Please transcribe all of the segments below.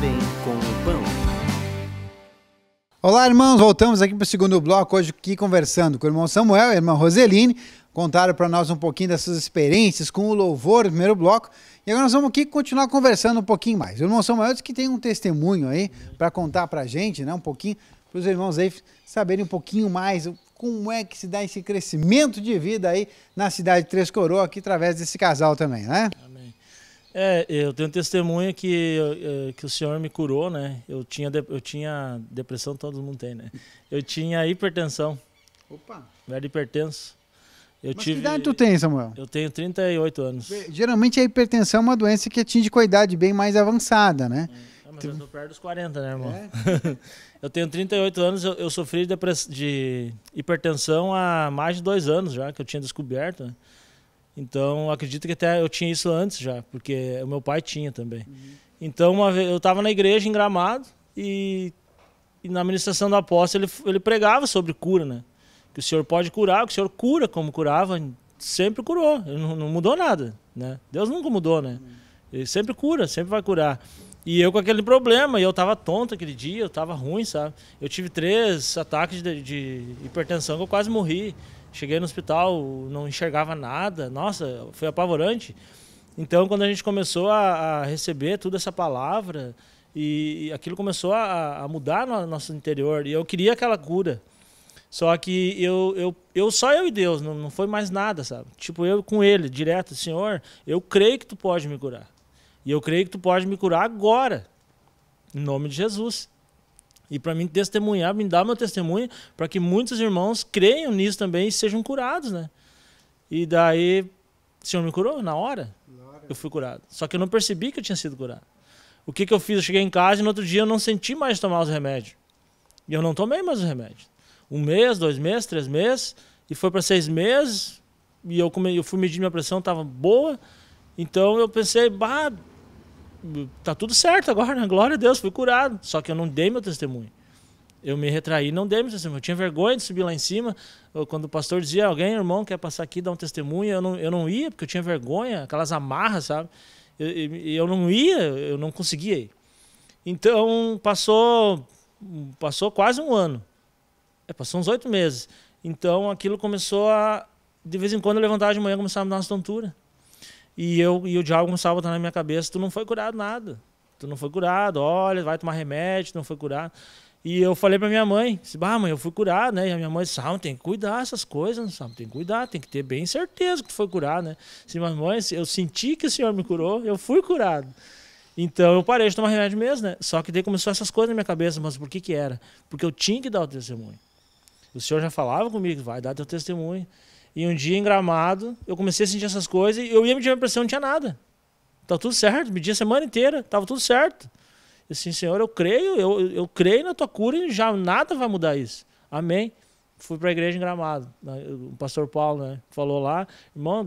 com o pão. Olá, irmãos. Voltamos aqui para o segundo bloco. Hoje aqui conversando com o irmão Samuel e a irmã Roseline. Contaram para nós um pouquinho das suas experiências com o louvor no primeiro bloco. E agora nós vamos aqui continuar conversando um pouquinho mais. O irmão Samuel disse que tem um testemunho aí para contar para a gente, né? Um pouquinho, para os irmãos aí saberem um pouquinho mais como é que se dá esse crescimento de vida aí na cidade de Três Coroas, aqui através desse casal também, né? É, eu tenho testemunha que, eh, que o Senhor me curou, né? Eu tinha, eu tinha depressão, todo mundo tem, né? Eu tinha hipertensão. Opa! Eu era hipertenso. Eu Mas tive, que idade tu tem, Samuel? Eu tenho 38 anos. Geralmente a hipertensão é uma doença que atinge com a idade bem mais avançada, né? É, mas eu tô perto dos 40, né, irmão? É? eu tenho 38 anos, eu, eu sofri de, de, hipertensão há mais de dois anos já, que eu tinha descoberto. Então, acredito que até eu tinha isso antes já, porque o meu pai tinha também. Uhum. Então, uma vez, eu estava na igreja em Gramado e, e na administração do apóstolo ele, ele pregava sobre cura, né? que o Senhor pode curar, que o Senhor cura como curava, sempre curou, não, não mudou nada, né? Deus nunca mudou, né? Ele sempre cura, sempre vai curar. E eu com aquele problema, e eu tava tonto aquele dia, eu tava ruim, sabe? Eu tive três ataques de, de hipertensão que eu quase morri. Cheguei no hospital, não enxergava nada, nossa, foi apavorante. Então, quando a gente começou a, a receber toda essa palavra, e, aquilo começou a, a mudar no nosso interior, e eu queria aquela cura. Só que eu, eu, eu só eu e Deus, não, não foi mais nada, sabe? Tipo, eu com ele, direto, Senhor, eu creio que tu pode me curar. E eu creio que tu pode me curar agora, em nome de Jesus. E para mim testemunhar, me dar meu testemunho, para que muitos irmãos creiam nisso também e sejam curados, né? E daí, o Senhor me curou na hora. Eu fui curado. Só que eu não percebi que eu tinha sido curado. O que, que eu fiz? Eu cheguei em casa e no outro dia eu não senti mais tomar os remédios. E eu não tomei mais os remédios um mês, dois meses, três meses, e foi para seis meses, e eu, come, eu fui medir minha pressão, estava boa, então eu pensei, bah, tá tudo certo agora, né? glória a Deus, fui curado, só que eu não dei meu testemunho. Eu me retraí, não dei meu testemunho. Eu tinha vergonha de subir lá em cima. Quando o pastor dizia, alguém, irmão, quer passar aqui dar um testemunho, eu não, eu não ia, porque eu tinha vergonha, aquelas amarras, sabe? Eu, eu, não ia, eu não conseguia ir. Então, passou, passou quase um ano. É, passou uns oito meses. Então aquilo começou a. De vez em quando eu levantava de manhã e começava a me dar uma tontura. E, eu, e o diabo começava a botar na minha cabeça: tu não foi curado nada. Tu não foi curado, olha, vai tomar remédio, tu não foi curado. E eu falei pra minha mãe, bah, mãe, eu fui curado, né? E a minha mãe disse, ah, tem que cuidar dessas coisas, sabe? Tem que cuidar, tem que ter bem certeza que tu foi curado, né? Disse, mas mãe, eu senti que o senhor me curou, eu fui curado. Então eu parei de tomar remédio mesmo, né? Só que daí começou essas coisas na minha cabeça, mas por que que era? Porque eu tinha que dar o testemunho. O senhor já falava comigo, vai dar teu testemunho. E um dia em Gramado, eu comecei a sentir essas coisas e eu ia medir minha pressão, não tinha nada. Tá tudo certo, medi a semana inteira, tava tudo certo. E assim, Senhor, eu creio, eu, eu creio na tua cura e já nada vai mudar isso. Amém. Fui para a igreja em Gramado. O pastor Paulo né, falou lá, irmão,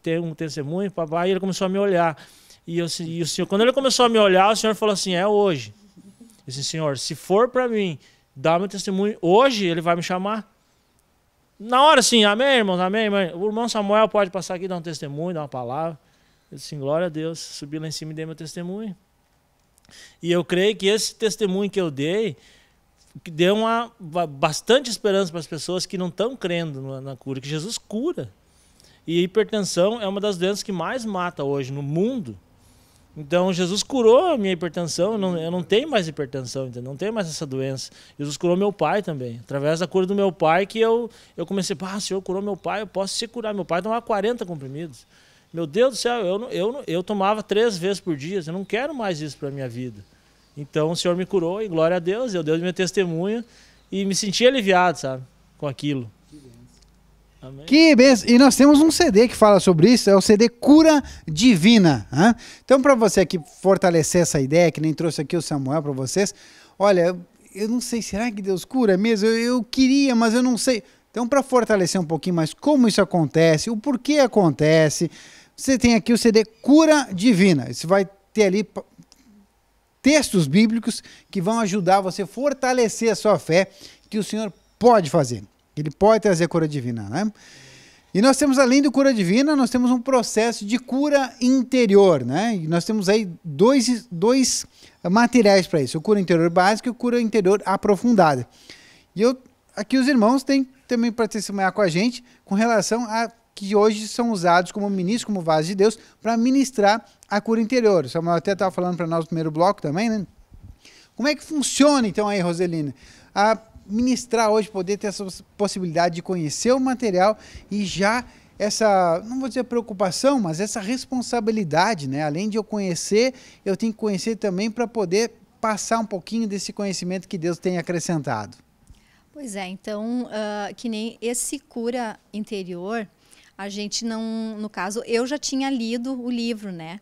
tem um testemunho, papai, e ele começou a me olhar. E, eu, e o senhor, quando ele começou a me olhar, o senhor falou assim: é hoje. Eu disse, Senhor, se for para mim dar meu testemunho. Hoje ele vai me chamar. Na hora, sim, amém, irmãos, amém, mãe. O irmão Samuel pode passar aqui, dar um testemunho, dar uma palavra. Eu disse, glória a Deus, subi lá em cima e dei meu testemunho. E eu creio que esse testemunho que eu dei deu uma bastante esperança para as pessoas que não estão crendo na, na cura, que Jesus cura. E a hipertensão é uma das doenças que mais mata hoje no mundo. Então Jesus curou a minha hipertensão, eu não, eu não tenho mais hipertensão, entendeu? não tenho mais essa doença. Jesus curou meu pai também. Através da cura do meu pai que eu, eu comecei, ah, o Senhor curou meu pai, eu posso se curar. Meu pai tomava 40 comprimidos. Meu Deus do céu, eu, eu, eu tomava três vezes por dia, eu não quero mais isso para a minha vida. Então o Senhor me curou e glória a Deus, eu dei meu testemunho e me senti aliviado, sabe, com aquilo. Amém. Que benção. E nós temos um CD que fala sobre isso, é o CD Cura Divina. Então, para você aqui fortalecer essa ideia, que nem trouxe aqui o Samuel para vocês, olha, eu não sei, será que Deus cura mesmo? Eu, eu queria, mas eu não sei. Então, para fortalecer um pouquinho mais como isso acontece, o porquê acontece, você tem aqui o CD Cura Divina. Você vai ter ali textos bíblicos que vão ajudar você a fortalecer a sua fé que o Senhor pode fazer. Ele pode trazer cura divina, né? E nós temos, além do cura divina, nós temos um processo de cura interior, né? E nós temos aí dois, dois materiais para isso: o cura interior básico e o cura interior aprofundada. E eu, aqui os irmãos têm também para testemunhar com a gente com relação a que hoje são usados como ministros, como vasos de Deus, para ministrar a cura interior. O Samuel até estava falando para nós no primeiro bloco também, né? Como é que funciona então aí, Roselina? A ministrar hoje, poder ter essa possibilidade de conhecer o material e já essa, não vou dizer preocupação, mas essa responsabilidade, né? Além de eu conhecer, eu tenho que conhecer também para poder passar um pouquinho desse conhecimento que Deus tem acrescentado. Pois é, então, uh, que nem esse cura interior, a gente não, no caso, eu já tinha lido o livro, né?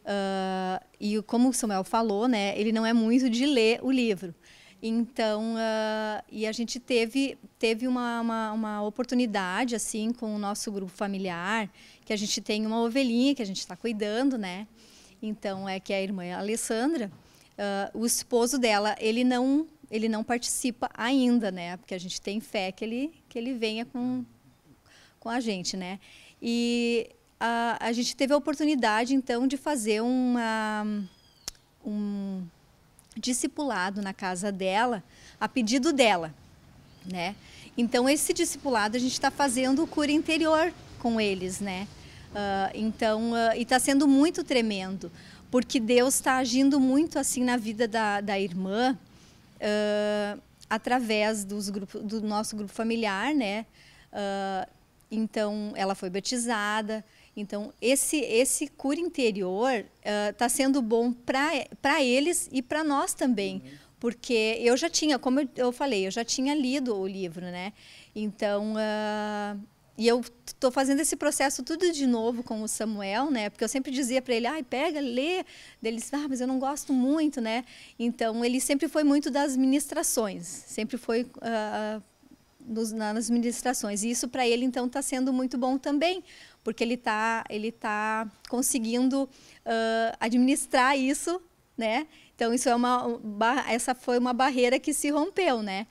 Uh, e como o Samuel falou, né, ele não é muito de ler o livro. Então, uh, e a gente teve, teve uma, uma, uma, oportunidade, assim, com o nosso grupo familiar, que a gente tem uma ovelhinha que a gente está cuidando, né? Então, é que é a irmã Alessandra, uh, o esposo dela, ele não, ele não participa ainda, né? Porque a gente tem fé que ele, que ele venha com, com a gente, né? E a, a gente teve a oportunidade, então, de fazer uma, um discipulado na casa dela, a pedido dela, né? Então, esse discipulado a gente está fazendo cura interior com eles, né? Uh, então, uh, e está sendo muito tremendo, porque Deus está agindo muito assim na vida da, da irmã, uh, através dos grupos, do nosso grupo familiar, né? então, ela foi batizada, então, esse, esse cura interior está uh, sendo bom para eles e para nós também. Uhum. Porque eu já tinha, como eu, eu, falei, eu já tinha lido o livro, né? Então, uh, e eu estou fazendo esse processo tudo de novo com o Samuel, né? Porque eu sempre dizia para ele, ai, pega, lê. Ele disse, ah, mas eu não gosto muito, né? Então, ele sempre foi muito das ministrações, sempre foi uh, nos, nas ministrações. E isso para ele, então, está sendo muito bom também, porque ele está ele tá conseguindo uh, administrar isso, né? Então isso é uma essa foi uma barreira que se rompeu, né?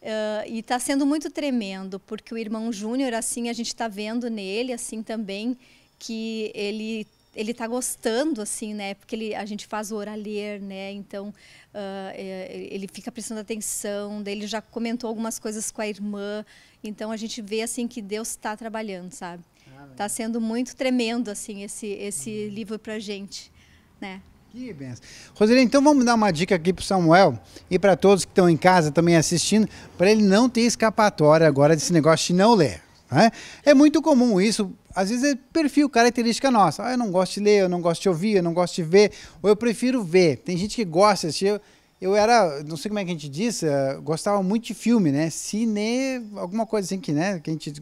Uh, e está sendo muito tremendo porque o irmão Júnior assim a gente está vendo nele assim também que ele ele está gostando assim né porque ele, a gente faz o oralher né então uh, ele fica prestando atenção ele já comentou algumas coisas com a irmã então a gente vê assim que Deus está trabalhando sabe Está sendo muito tremendo assim esse esse livro para gente, né? Que benção. Roseli, então vamos dar uma dica aqui para Samuel e para todos que estão em casa também assistindo, para ele não ter escapatória agora desse negócio de não ler. Né? É muito comum isso, às vezes é perfil, característica nossa. Ah, eu não gosto de ler, eu não gosto de ouvir, eu não gosto de ver, ou eu prefiro ver. Tem gente que gosta de assistir. Eu era, não sei como é que a gente diz, uh, gostava muito de filme, né? Cine, alguma coisa assim que, né? Que a gente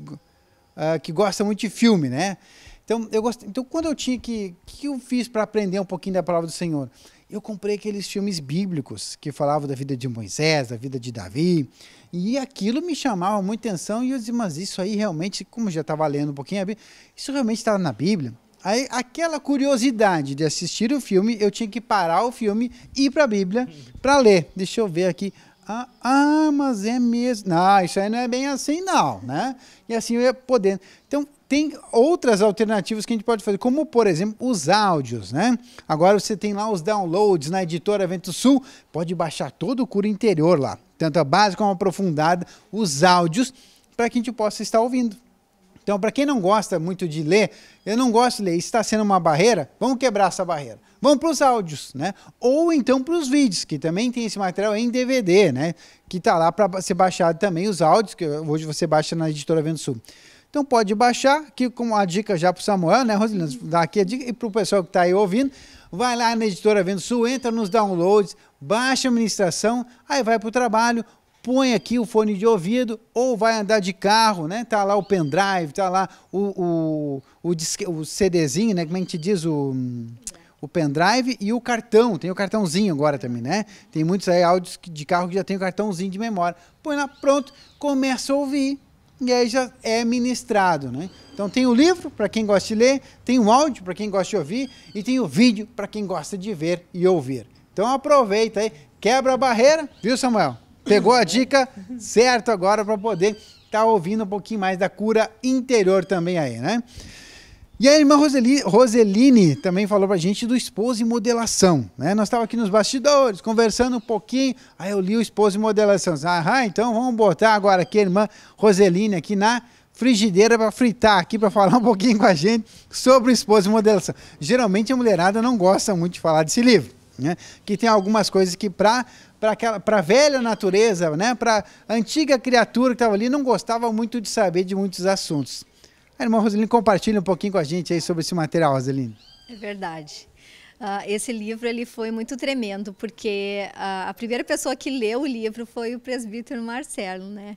uh, que gosta muito de filme, né? Então, eu gost... então quando eu tinha que. O que eu fiz para aprender um pouquinho da palavra do Senhor? Eu comprei aqueles filmes bíblicos que falavam da vida de Moisés, da vida de Davi, e aquilo me chamava muita atenção. E eu dizia, mas isso aí realmente, como já estava lendo um pouquinho, isso realmente estava na Bíblia? Aí, aquela curiosidade de assistir o filme, eu tinha que parar o filme, ir para a Bíblia para ler. Deixa eu ver aqui. Ah, ah, mas é mesmo. Não, isso aí não é bem assim, não, né? E assim eu ia podendo. Então, tem outras alternativas que a gente pode fazer, como, por exemplo, os áudios, né? Agora você tem lá os downloads na editora Evento Sul, pode baixar todo o cura interior lá, tanto a básica como a aprofundada, os áudios, para que a gente possa estar ouvindo. Então, para quem não gosta muito de ler, eu não gosto de ler, está sendo uma barreira, vamos quebrar essa barreira. Vamos para os áudios, né? Ou então para os vídeos, que também tem esse material em DVD, né? Que está lá para ser baixado também os áudios, que hoje você baixa na editora Vendo Sul. Então pode baixar, aqui com a dica já para o Samuel, né, Rosilina? Dá aqui a dica, e para o pessoal que está aí ouvindo, vai lá na editora Vendo Sul, entra nos downloads, baixa a administração, aí vai para o trabalho, põe aqui o fone de ouvido ou vai andar de carro, né? Tá lá o pendrive, tá lá o, o, o, o CDzinho, né? Como a gente diz, o, o pendrive e o cartão. Tem o cartãozinho agora também, né? Tem muitos aí áudios de carro que já tem o cartãozinho de memória. Põe lá, pronto, começa a ouvir e aí já é ministrado, né? Então tem o livro para quem gosta de ler, tem o áudio para quem gosta de ouvir e tem o vídeo para quem gosta de ver e ouvir. Então aproveita aí, quebra a barreira, viu Samuel? Pegou a dica certo agora para poder tá ouvindo um pouquinho mais da cura interior também aí, né? E a irmã Roseli, Roseline também falou pra gente do esposo e modelação, né? Nós estávamos aqui nos bastidores, conversando um pouquinho, aí eu li o esposo e modelação. Ah, então vamos botar agora aqui a irmã Roseline aqui na frigideira para fritar aqui, para falar um pouquinho com a gente sobre o esposo e modelação. Geralmente a mulherada não gosta muito de falar desse livro, né? Que tem algumas coisas que para para a velha natureza, né, para a antiga criatura que estava ali, não gostava muito de saber de muitos assuntos. A irmã Roseline compartilha um pouquinho com a gente aí sobre esse material, Roseline. É verdade. Uh, esse livro ele foi muito tremendo, porque uh, a primeira pessoa que leu o livro foi o presbítero Marcelo, né?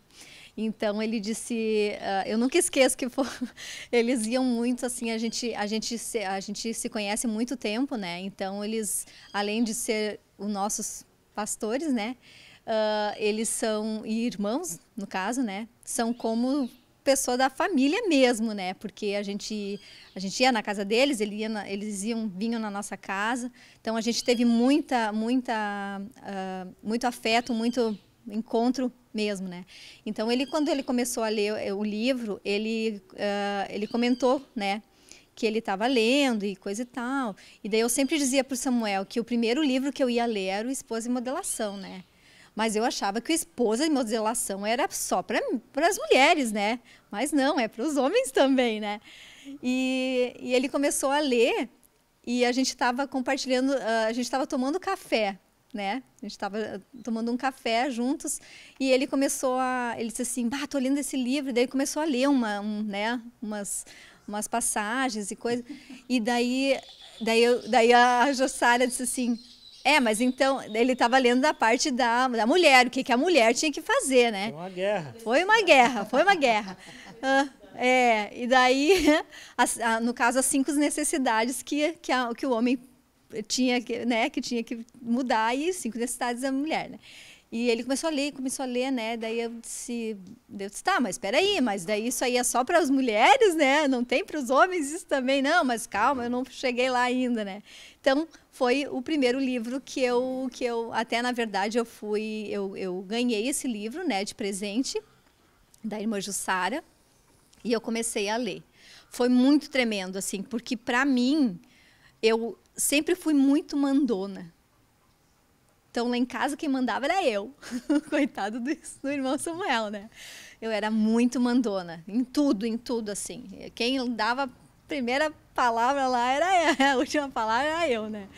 Então ele disse, uh, eu nunca esqueço que for, eles iam muito assim, a gente a gente se, a gente se conhece muito tempo, né? Então eles além de ser os nossos pastores, né? eles são irmãos, no caso, né? São como pessoa da família mesmo, né? Porque a gente a gente ia na casa deles, ele ia na, eles iam vinham na nossa casa. Então a gente teve muita muita uh, muito afeto, muito encontro mesmo, né? Então ele quando ele começou a ler o livro, ele uh, ele comentou, né? que ele estava lendo e coisa e tal. E daí eu sempre dizia para o Samuel que o primeiro livro que eu ia ler era o Esposa e Modelação, né? Mas eu achava que o esposa e modelação era só para as mulheres, né? Mas não, é para os homens também, né? E, e, ele começou a ler e a gente estava compartilhando, uh, a gente estava tomando café, né? A gente estava tomando um café juntos e ele começou a, ele disse assim, bah, tô lendo esse livro, daí ele começou a ler uma, um, né, umas umas passagens e coisas. E daí, daí, eu, daí a Jossara disse assim, é, mas então ele estava lendo da parte da, da mulher, o que, que a mulher tinha que fazer, né? Foi uma guerra. Foi uma guerra, foi uma guerra. Ah, é, e daí, as, a, no caso, as cinco necessidades que, que, a, que o homem tinha que, né, que tinha que mudar e cinco necessidades da mulher, né? E ele começou a ler, começou a ler, né? Daí eu disse, eu disse tá, mas espera aí, mas daí isso aí é só para as mulheres, né? Não tem para os homens isso também, não? Mas calma, eu não cheguei lá ainda, né? Então foi o primeiro livro que eu, que eu até na verdade eu fui, eu, eu ganhei esse livro, né, de presente da irmã Jussara e eu comecei a ler. Foi muito tremendo, assim, porque para mim eu sempre fui muito mandona então, lá em casa, quem mandava era eu. Coitado do, do, irmão Samuel, né? Eu era muito mandona, em tudo, em tudo, assim. Quem dava a primeira palavra lá era eu, a última palavra era eu, né?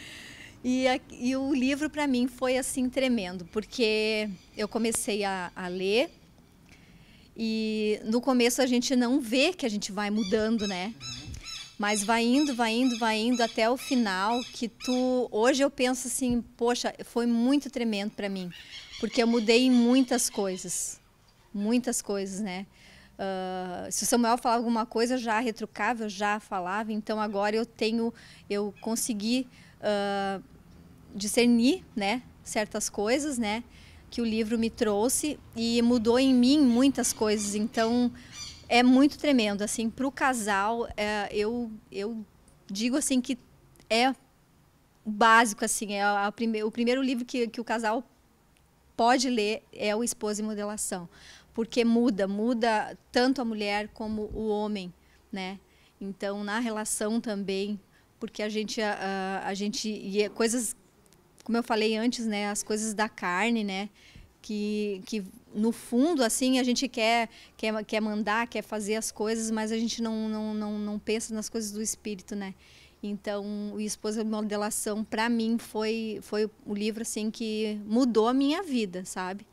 E, e o livro, para mim, foi, assim, tremendo, porque eu comecei a, a ler e no começo a gente não vê que a gente vai mudando, né? Mas vai indo, vai indo, vai indo até o final que tu hoje eu penso assim, poxa, foi muito tremendo para mim, porque eu mudei muitas coisas, muitas coisas, né? Uh, se o Samuel falava alguma coisa, eu já retrucava, eu já falava. Então agora eu tenho, eu consegui uh, discernir, né, certas coisas, né, que o livro me trouxe e mudou em mim muitas coisas. Então é muito tremendo, assim, para o casal, é, eu, eu digo assim que é básico, assim, é a, prime o primeiro livro que, que o casal pode ler é o Esposa e Modelação, porque muda, muda tanto a mulher como o homem, né? Então, na relação também, porque a gente, a, a gente, e é coisas, como eu falei antes, né, as coisas da carne, né, que, que no fundo assim a gente quer, quer quer mandar quer fazer as coisas mas a gente não não, não, não pensa nas coisas do espírito né? Então o esposa de modelação para mim foi foi o livro assim que mudou a minha vida sabe?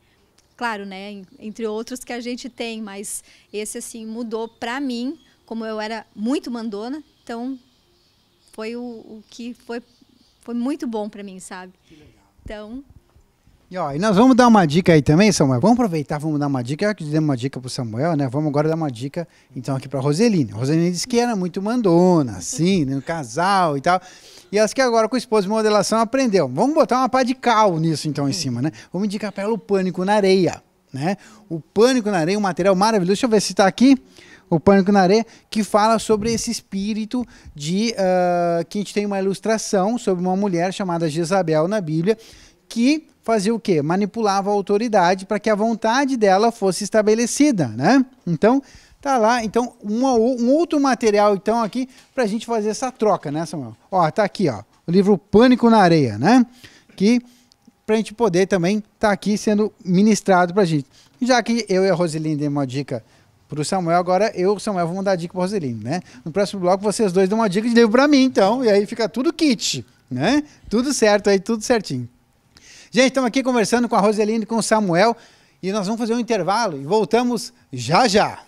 Claro né entre outros que a gente tem mas esse assim mudou para mim como eu era muito mandona então foi o, o que foi foi muito bom para mim sabe? Então e, ó, e nós vamos dar uma dica aí também, Samuel. Vamos aproveitar, vamos dar uma dica. Já que demos uma dica pro Samuel, né? Vamos agora dar uma dica, então, aqui Roseline. A Roseline disse que era muito mandona, assim, né? No casal e tal. E ela que agora com o esposo de modelação aprendeu. Vamos botar uma pá de cal nisso, então, em cima, né? Vamos indicar pra ela o Pânico na Areia, né? O Pânico na Areia, um material maravilhoso. Deixa eu ver se tá aqui o Pânico na Areia, que fala sobre esse espírito de uh, que a gente tem uma ilustração sobre uma mulher chamada Jezabel na Bíblia, que fazia o quê? Manipulava a autoridade para que a vontade dela fosse estabelecida, né? Então, tá lá. Então, uma, um outro material, então, aqui, para a gente fazer essa troca, né, Samuel? Ó, tá aqui, ó, o livro Pânico na Areia, né? Que para a gente poder também estar tá aqui sendo ministrado para a gente. Já que eu e a Roseline demos uma dica para o Samuel, agora eu e o Samuel vamos dar dica para Roseline, né? No próximo bloco vocês dois dão uma dica de livro para mim, então, e aí fica tudo kit, né? Tudo certo aí, tudo certinho. Gente, estamos aqui conversando com a Roseline e com o Samuel e nós vamos fazer um intervalo e voltamos já já.